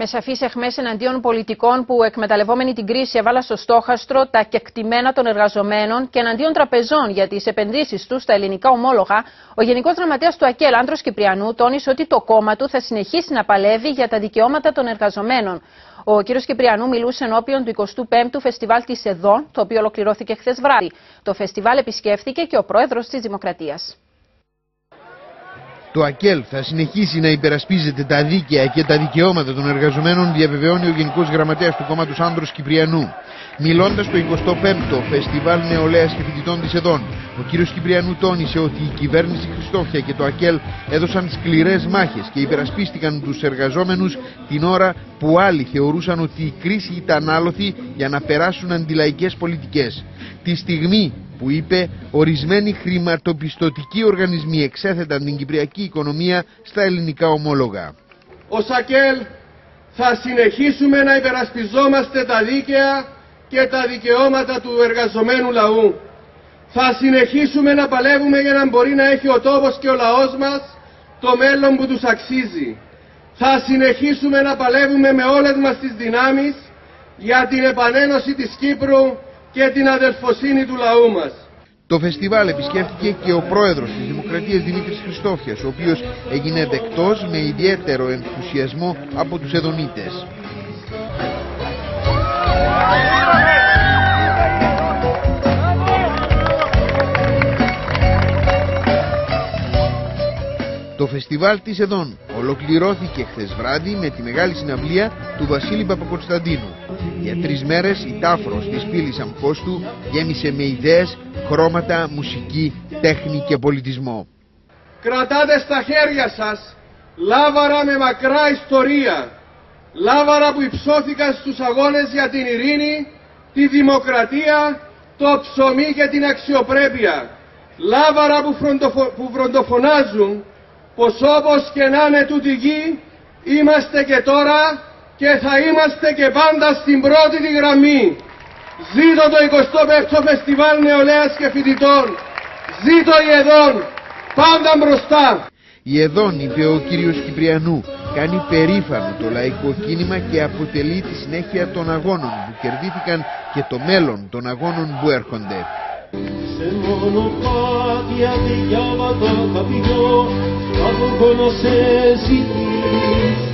με σαφείς εχμές εναντίον πολιτικών που εκμεταλλευόμενοι την κρίση έβαλαν στο στόχαστρο τα κεκτημένα των εργαζομένων και εναντίον τραπεζών για τις επενδύσεις τους στα ελληνικά ομόλογα, ο Γενικός Γραμματέας του ΑΚΕΛ, Άντρος Κυπριανού, τόνισε ότι το κόμμα του θα συνεχίσει να παλεύει για τα δικαιώματα των εργαζομένων. Ο κ. Κυπριανού μιλούσε ενώπιον του 25ου Φεστιβάλ της ΕΔΟ, το οποίο ολοκληρώθηκε χθες βράδυ. Το φεστιβάλ επισκέφθηκε και ο πρόεδρος της Δημοκρατίας. Το ΑΚΕΛ θα συνεχίσει να υπερασπίζεται τα δίκαια και τα δικαιώματα των εργαζομένων, διαβεβαιώνει ο Γενικός Γραμματέας του κόμματος Άνδρος Κυπριανού. Μιλώντας στο 25ο Φεστιβάλ Νεολαίας και Φοιτητών της ΕΔΟΝ, ο κ. Κυπριανού τόνισε ότι η κυβέρνηση Χριστόφια και το ΑΚΕΛ έδωσαν σκληρές μάχες και υπερασπίστηκαν τους εργαζόμενους την ώρα που άλλοι θεωρούσαν ότι η κρίση ήταν άλοθη για να περάσουν αντιλαϊκές πολιτικές. Τη στιγμή που είπε ορισμένοι χρηματοπιστωτικοί οργανισμοί εξέθεταν την κυπριακή οικονομία στα ελληνικά ομόλογα. Ο ΣΑΚΕΛ θα συνεχίσουμε να υπερασπιζόμαστε τα δίκαια και τα δικαιώματα του εργαζομένου λαού. Θα συνεχίσουμε να παλεύουμε για να μπορεί να έχει ο τόπος και ο λαός μας το μέλλον που τους αξίζει. Θα συνεχίσουμε να παλεύουμε με όλες μας τις δυνάμεις για την επανένωση της Κύπρου και την αδελφοσύνη του λαού μας. Το φεστιβάλ επισκέφθηκε και ο πρόεδρος της Δημοκρατίας Δημήτρης Χριστόφιας, ο οποίος έγινε δεκτός με ιδιαίτερο ενθουσιασμό από τους Εδονίτες. Το φεστιβάλ της Εδών ολοκληρώθηκε χθες βράδυ με τη μεγάλη συναυλία του Βασίλη Παπακοσταντίνου. Για τρεις μέρες η τάφρος της πύλης Αμφώστου γέμισε με ιδέες, χρώματα, μουσική, τέχνη και πολιτισμό. Κρατάτε στα χέρια σας λάβαρα με μακρά ιστορία, λάβαρα που υψώθηκαν στους αγώνες για την ειρήνη, τη δημοκρατία, το ψωμί και την αξιοπρέπεια, λάβαρα που, που βροντοφωνάζουν πως όπως και να είναι τούτη γη, είμαστε και τώρα και θα είμαστε και πάντα στην πρώτη τη γραμμή. Ζήτω το 25ο Φεστιβάλ Νεολαίας και Φοιτητών. Ζήτω η Εδόν. Πάντα μπροστά. Η Εδόν, είπε ο κύριος Κυπριανού, κάνει περήφανο το λαϊκό κίνημα και αποτελεί τη συνέχεια των αγώνων που κερδίθηκαν και το μέλλον των αγώνων που έρχονται. Semmoinen vaatia ja vata tapio, apu kono se sitis.